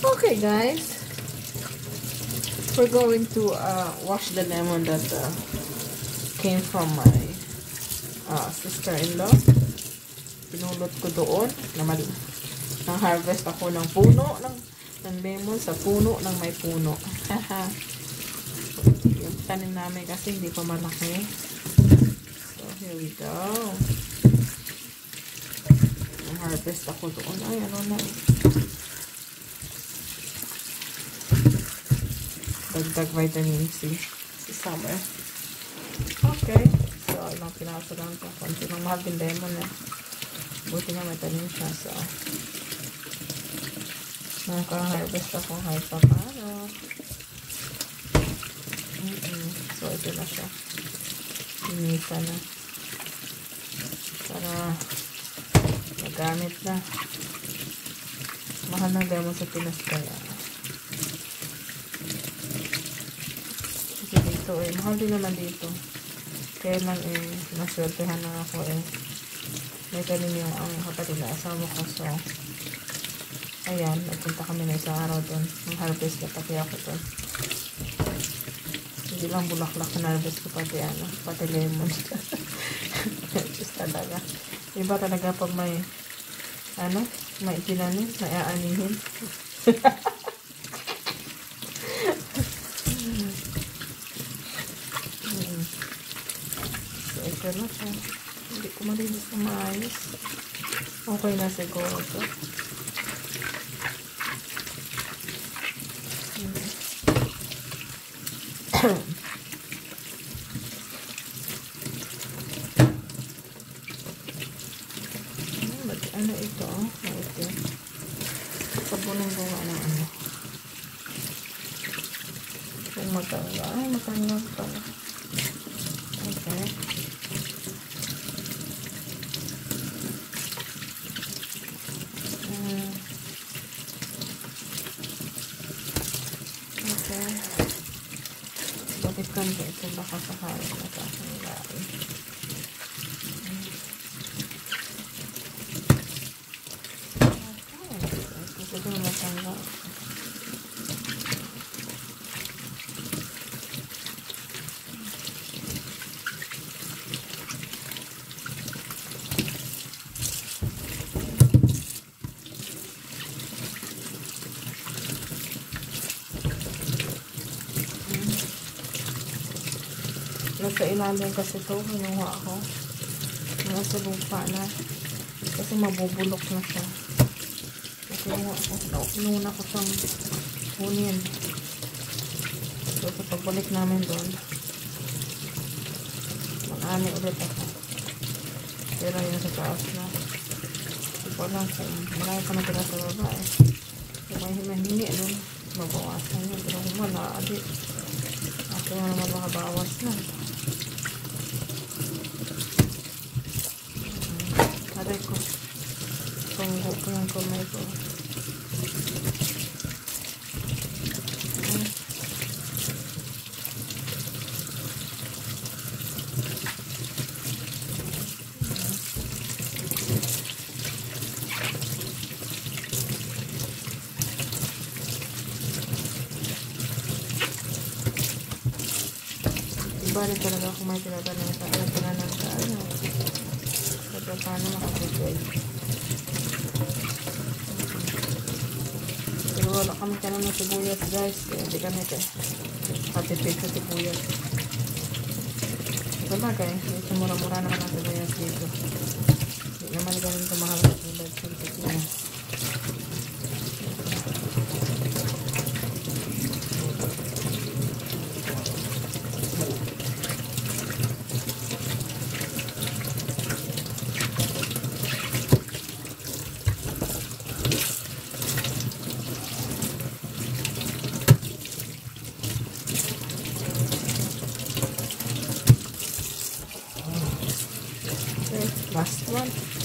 Okay, guys. We're going to uh, wash the lemon that uh, came from my uh, sister-in-law. Pinulot ko doon. Naman, nang-harvest ako ng puno ng, ng lemon sa puno ng may puno. Yung tanim namin kasi hindi pa malaki. So, here we go. Nang-harvest ako doon. Ay, ano na. Dagdag vitamin C si summer. Okay. So, ilang pinaso lang ito. Kunti lang mahal lemon eh. Buti nga may siya. So, nakaka-harvest ako kahit pa paano. Mm -mm. So, ito na siya. Pinisa na. Para magamit na. Mahal ng lemon sa Pinas kaya. Dito eh. Mahal din naman dito. Kaya lang eh, naswertehan na ako eh. May tanim yung ang kapatid na asawa ko. So, ayan, nagpunta kami na isang araw doon. Ang harvest na pati ako doon. Hindi lang bulaklak na harvest ko pati ano, pati lemon. Just talaga. Iba talaga pag may ano, may tinanim, may aanihin. ito na siya. Hindi ko malinis na maayos. Okay na siguro ito. ano ito? Ano ito? Sabunong gawa ng ano. Kung matangga. Ay, matangga pala. Okay. Balikan ko ito baka sakali na sa aking lain. Okay. Ito siguro matanggal. Nasa ilalim kasi ito, kinuha ako. Nasa lupa na. Kasi mabubulok na siya. So, kinuha ako. Kinuha ko siyang kunin. So, sa pagbalik namin doon, mag-ani ulit ako. Pero yun sa taas na. Hindi ko alam kung marami pa natira sa baba eh. Kung may himahingi doon, mabawasan yun. Pero kung wala, adi. Ako naman makabawas na. Aray ko. Tunggo ko yung kamay ko. Rin talaga alam ka na sa ano. Pero paano makapagod? Pero wala kami ka ng sibuyas guys. Kaya hindi kami ka katipid sa sibuyas. Sabagay, medyo mura-mura naman ang sibuyas last one